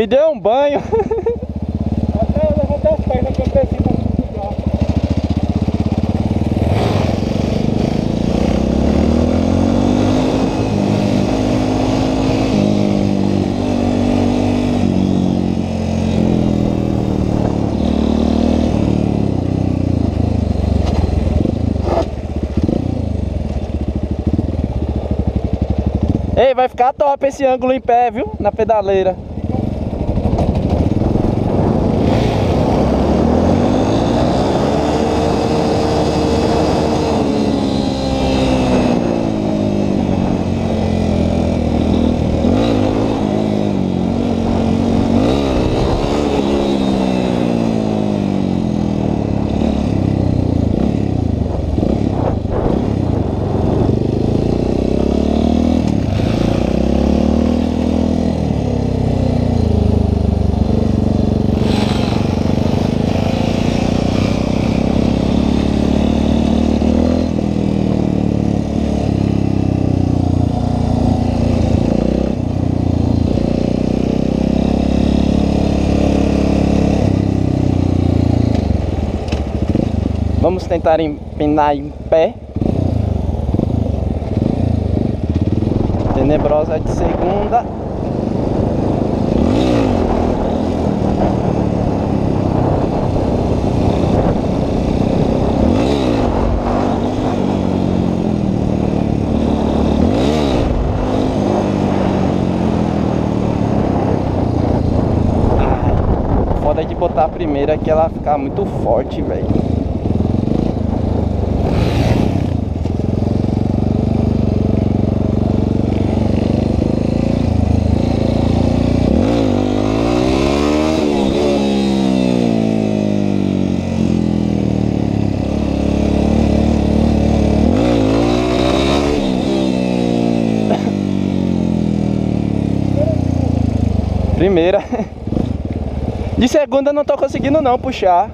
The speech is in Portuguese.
Me deu um banho. Até eu levantei as pernas que eu preciso. Ei, vai ficar top esse ângulo em pé, viu? Na pedaleira. Vamos tentar empinar em pé. Tenebrosa de segunda. Foda de botar a primeira que ela fica muito forte, velho. Primeira. De segunda não tô conseguindo não puxar.